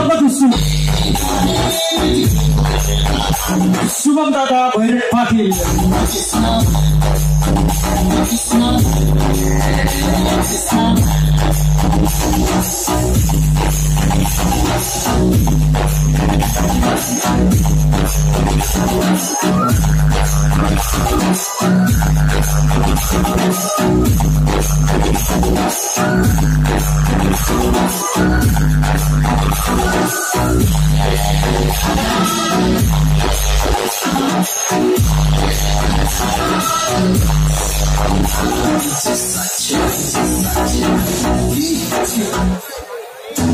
Pagkagusin. Sumamdada ko yung pati. Thank you. Just such a